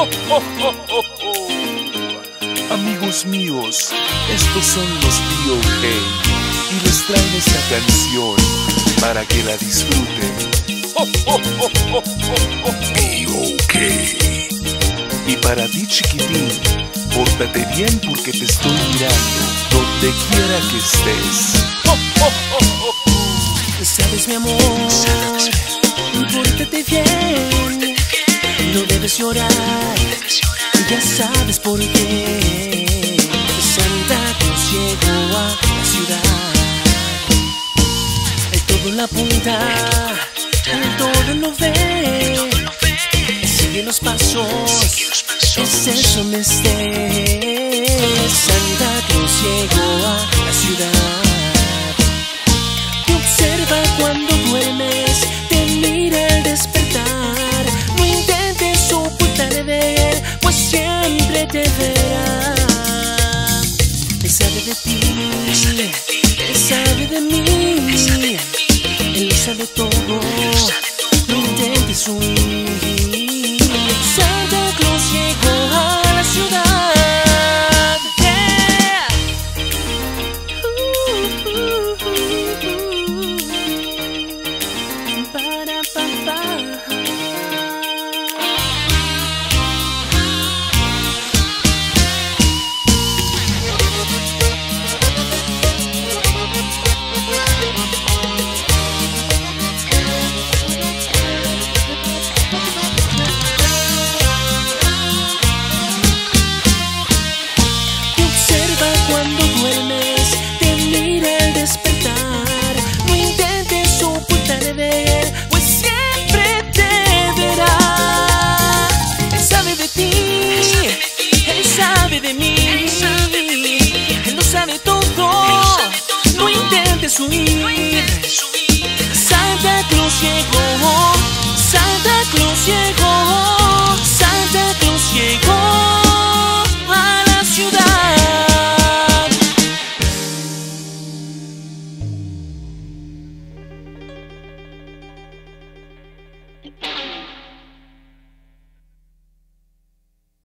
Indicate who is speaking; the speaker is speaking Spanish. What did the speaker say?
Speaker 1: Amigos míos, estos son los B.O.K. y les traen esta canción para que la disfruten. B.O.K. Y para ti chiquitín, pórtate bien porque te estoy mirando donde quiera que estés.
Speaker 2: Llorar, ya sabes por qué. Santa Cruz llegó a la ciudad, todo la apunta, todo lo ve, sigue los pasos, es el donde estés. Santa Cruz llegó a la ciudad. Siempre te verá. Él sabe de ti, él sabe de mí, él lo sabe todo.